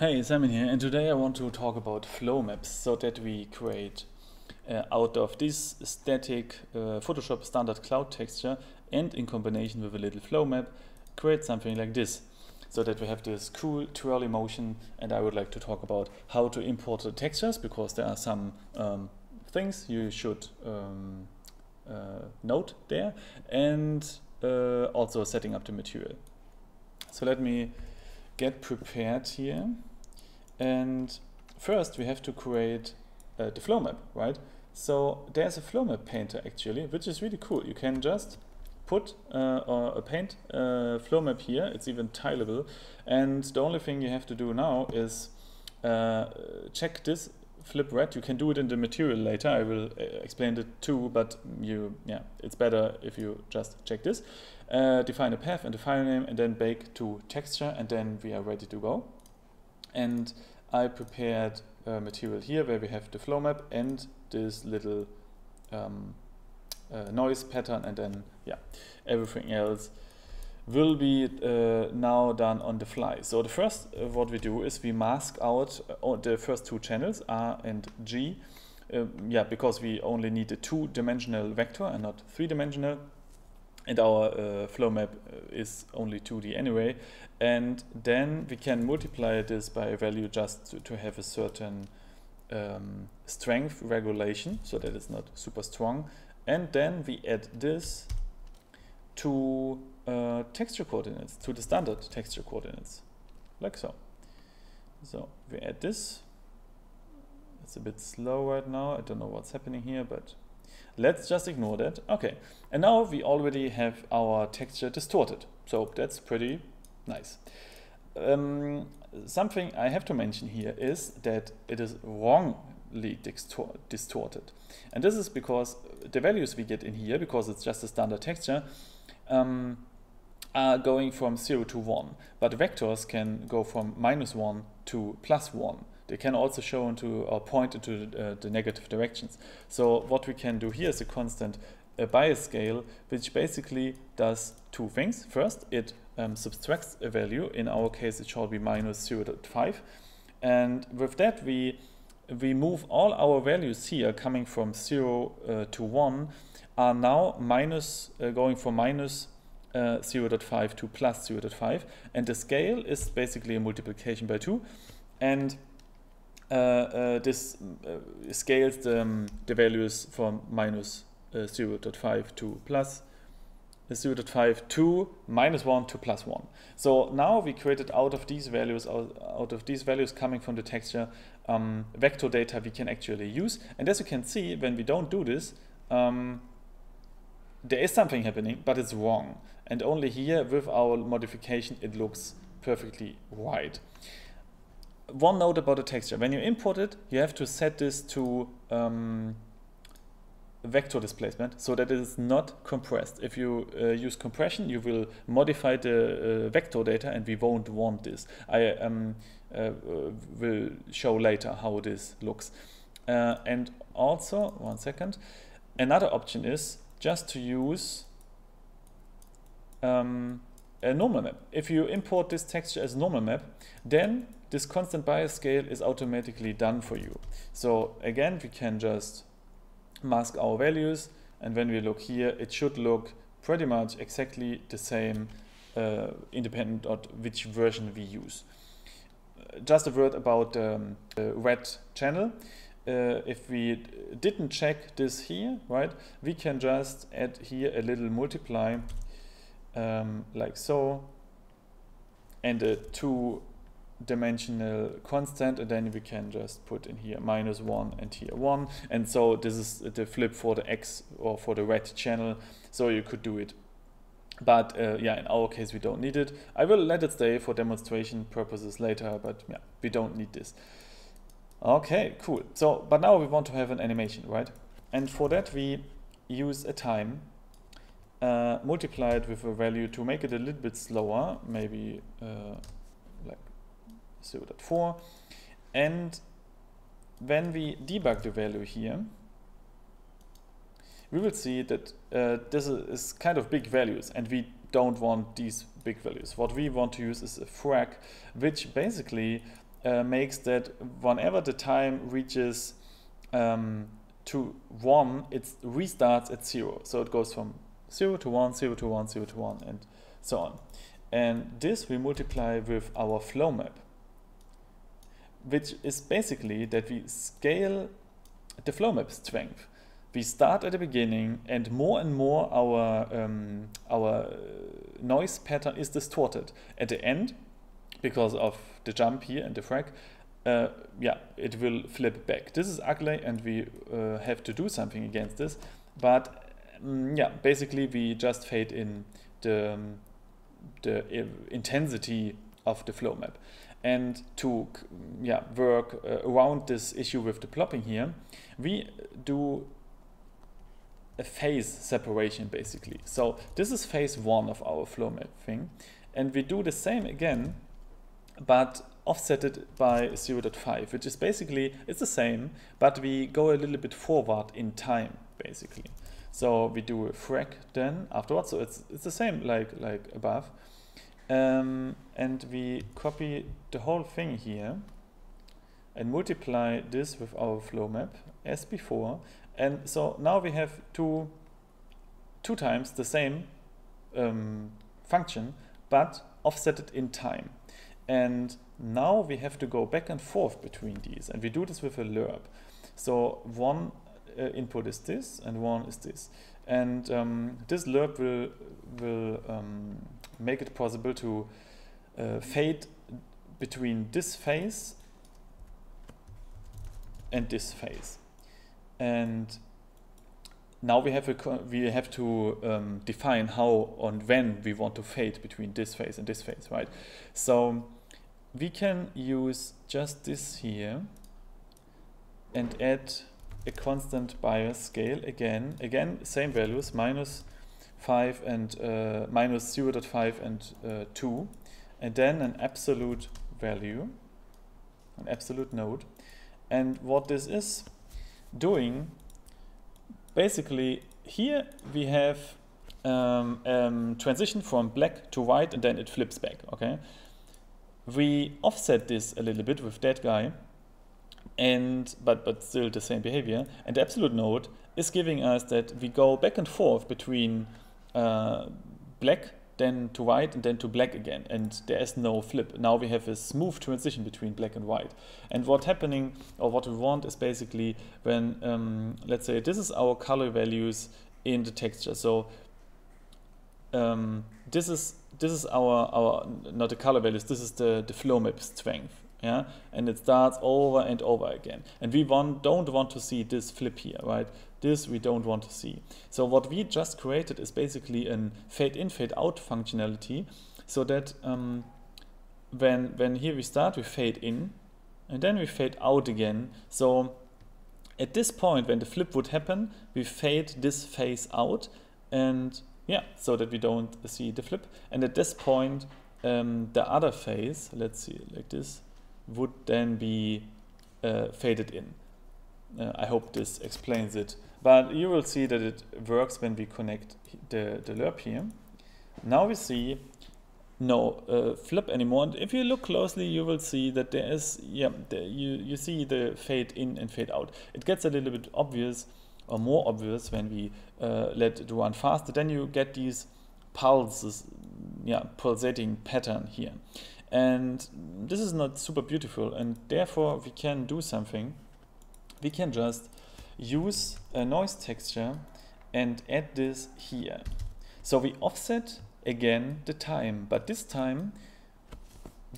Hey, Simon here, and today I want to talk about flow maps so that we create uh, out of this static uh, Photoshop standard cloud texture and in combination with a little flow map, create something like this so that we have this cool twirly motion and I would like to talk about how to import the textures because there are some um, things you should um, uh, note there and uh, also setting up the material. So let me get prepared here. And first we have to create uh, the flow map, right? So there's a flow map painter actually, which is really cool. You can just put uh, a paint uh, flow map here. It's even tileable. And the only thing you have to do now is uh, check this flip red. You can do it in the material later. I will uh, explain it too, but you, yeah, it's better if you just check this. Uh, define a path and a file name and then bake to texture and then we are ready to go and I prepared a material here where we have the flow map and this little um, uh, noise pattern and then yeah everything else will be uh, now done on the fly. So the first uh, what we do is we mask out uh, the first two channels R and G um, yeah because we only need a two-dimensional vector and not three-dimensional and our uh, flow map uh, is only 2D anyway. And then we can multiply this by a value just to, to have a certain um, strength regulation, so that it's not super strong. And then we add this to uh, texture coordinates, to the standard texture coordinates, like so. So we add this. It's a bit slow right now. I don't know what's happening here, but Let's just ignore that. Okay, and now we already have our texture distorted. So that's pretty nice. Um, something I have to mention here is that it is wrongly distorted. And this is because the values we get in here, because it's just a standard texture, um, are going from 0 to 1. But vectors can go from minus 1 to plus 1. They can also show into or point into uh, the negative directions. So what we can do here is a constant bias scale, which basically does two things. First, it um, subtracts a value. In our case, it shall be minus 0.5. And with that, we, we move all our values here coming from 0 uh, to 1 are now minus, uh, going from minus uh, 0.5 to plus 0.5. And the scale is basically a multiplication by 2. And uh, uh, this uh, scales the, um, the values from minus 0.5 to plus 0.5 to minus 1 to plus 1. So now we created out of these values, out, out of these values coming from the texture, um, vector data we can actually use. And as you can see, when we don't do this, um, there is something happening, but it's wrong. And only here with our modification, it looks perfectly right one note about the texture. When you import it, you have to set this to um, vector displacement so that it is not compressed. If you uh, use compression, you will modify the uh, vector data and we won't want this. I um, uh, will show later how this looks. Uh, and also, one second, another option is just to use um, a normal map. If you import this texture as normal map, then this constant bias scale is automatically done for you. So again, we can just mask our values and when we look here, it should look pretty much exactly the same uh, independent of which version we use. Just a word about um, the red channel. Uh, if we didn't check this here, right, we can just add here a little multiply um, like so and a two dimensional constant and then we can just put in here minus 1 and here 1 and so this is the flip for the x or for the red channel. So you could do it. But uh, yeah in our case we don't need it. I will let it stay for demonstration purposes later but yeah we don't need this. Okay cool. So but now we want to have an animation right? And for that we use a time multiply it with a value to make it a little bit slower maybe uh, 0.4. And when we debug the value here, we will see that uh, this is kind of big values and we don't want these big values. What we want to use is a frac, which basically uh, makes that whenever the time reaches um, to 1, it restarts at 0. So it goes from 0 to 1, 0 to 1, 0 to 1, and so on. And this we multiply with our flow map, which is basically that we scale the flow map strength. We start at the beginning, and more and more our um, our noise pattern is distorted. At the end, because of the jump here and the frac, uh, yeah, it will flip back. This is ugly, and we uh, have to do something against this. But um, yeah, basically we just fade in the um, the uh, intensity of the flow map. And to yeah work uh, around this issue with the plopping here, we do a phase separation basically. So this is phase one of our flow map thing. And we do the same again, but offset it by 0.5, which is basically, it's the same, but we go a little bit forward in time, basically. So we do a frac then afterwards, so it's, it's the same like, like above. Um, and we copy the whole thing here and multiply this with our flow map as before. And so now we have two, two times the same um, function, but offset it in time. And now we have to go back and forth between these. And we do this with a lerp. So one uh, input is this and one is this. And um, this lerp will, will um, make it possible to uh, fade between this phase and this phase. And now we have a we have to um, define how and when we want to fade between this phase and this phase, right? So we can use just this here and add a constant bias scale again. Again, same values, minus 5 and uh, minus 0 0.5 and uh, 2, and then an absolute value, an absolute node. And what this is doing, basically, here we have um, um, transition from black to white, and then it flips back. Okay, we offset this a little bit with that guy, and but but still the same behavior. And the absolute node is giving us that we go back and forth between uh, black, then to white, and then to black again. And there is no flip. Now we have a smooth transition between black and white. And what happening, or what we want, is basically when, um, let's say, this is our color values in the texture. So um, this is this is our our not the color values. This is the the flow map strength. Yeah, and it starts over and over again. And we want don't want to see this flip here, right? This we don't want to see. So what we just created is basically a fade in, fade out functionality so that um, when, when here we start, we fade in and then we fade out again. So at this point, when the flip would happen, we fade this phase out and yeah, so that we don't see the flip. And at this point, um, the other phase, let's see, like this, would then be uh, faded in. Uh, I hope this explains it but you will see that it works when we connect the, the lerp here. Now we see no uh, flip anymore. And if you look closely, you will see that there is, yeah, the, you, you see the fade in and fade out. It gets a little bit obvious or more obvious when we uh, let it run faster. Then you get these pulses, yeah, pulsating pattern here. And this is not super beautiful and therefore we can do something. We can just use a noise texture and add this here. So we offset again the time, but this time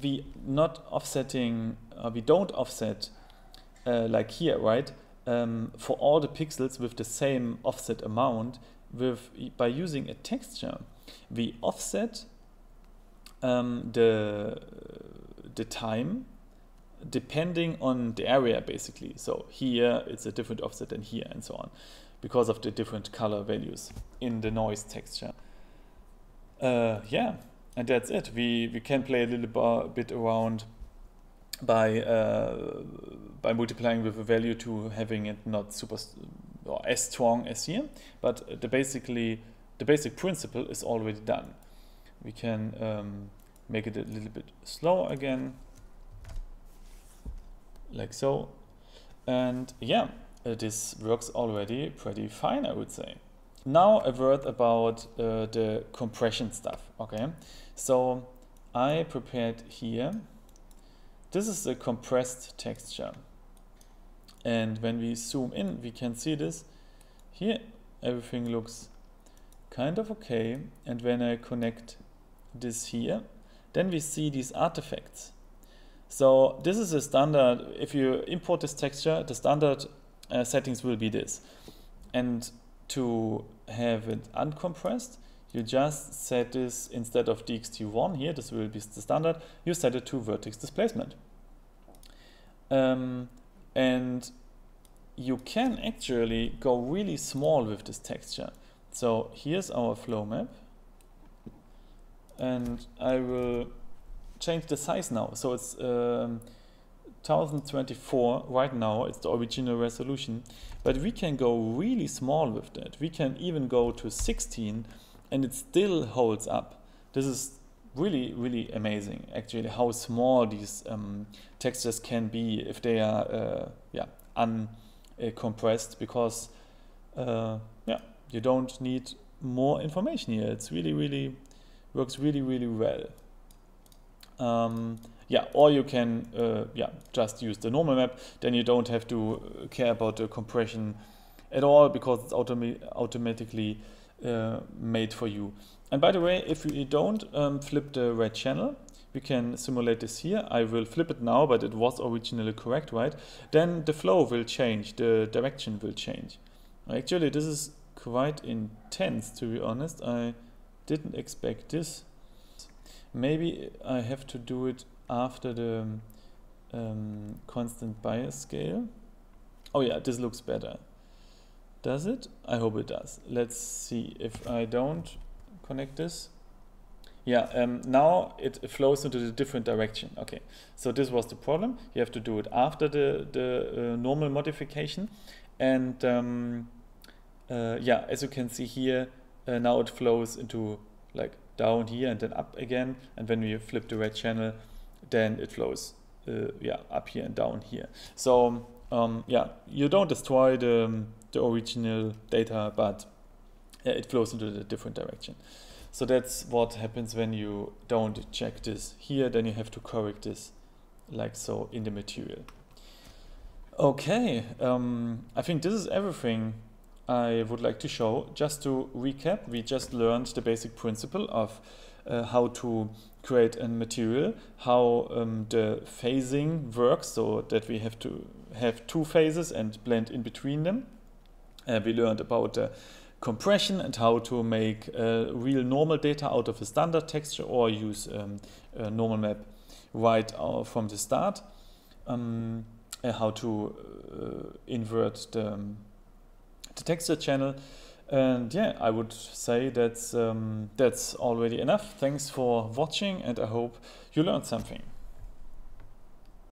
we not offsetting, uh, we don't offset uh, like here, right? Um, for all the pixels with the same offset amount with by using a texture, we offset um, the the time depending on the area basically. So here it's a different offset than here and so on because of the different color values in the noise texture. Uh, yeah, and that's it. We, we can play a little bit around by uh, by multiplying with a value to having it not super or as strong as here, but the basically the basic principle is already done. We can um, make it a little bit slower again like so. And yeah, this works already pretty fine, I would say. Now a word about uh, the compression stuff, okay? So I prepared here, this is a compressed texture. And when we zoom in, we can see this. Here, everything looks kind of okay. And when I connect this here, then we see these artifacts. So this is a standard, if you import this texture, the standard uh, settings will be this. And to have it uncompressed, you just set this instead of dxt1 here, this will be the standard, you set it to vector displacement. Um, and you can actually go really small with this texture. So here's our flow map. And I will change the size now. So it's um, 1024 right now, it's the original resolution. But we can go really small with that. We can even go to 16 and it still holds up. This is really, really amazing, actually, how small these um, textures can be if they are uh, yeah, uncompressed because uh, yeah, you don't need more information here. It's really, really, works really, really well. Um, yeah, or you can uh, yeah just use the normal map. Then you don't have to care about the compression at all because it's automa automatically uh, made for you. And by the way, if you don't um, flip the red channel, we can simulate this here. I will flip it now, but it was originally correct, right? Then the flow will change, the direction will change. Actually, this is quite intense, to be honest. I didn't expect this. Maybe I have to do it after the um, constant bias scale. Oh yeah, this looks better. Does it? I hope it does. Let's see if I don't connect this. Yeah, um, now it flows into the different direction. Okay, so this was the problem. You have to do it after the, the uh, normal modification. And um, uh, yeah, as you can see here, uh, now it flows into like down here and then up again. And when we flip the red channel, then it flows uh, yeah up here and down here. So um, yeah, you don't destroy the, um, the original data, but it flows into the different direction. So that's what happens when you don't check this here, then you have to correct this like so in the material. Okay, um, I think this is everything I would like to show. Just to recap, we just learned the basic principle of uh, how to create a material, how um, the phasing works, so that we have to have two phases and blend in between them. Uh, we learned about the compression and how to make uh, real normal data out of a standard texture or use um, a normal map right from the start. Um, uh, how to uh, invert the um, the texture channel. And yeah, I would say that's, um, that's already enough. Thanks for watching and I hope you learned something.